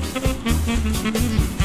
Mm-hmm.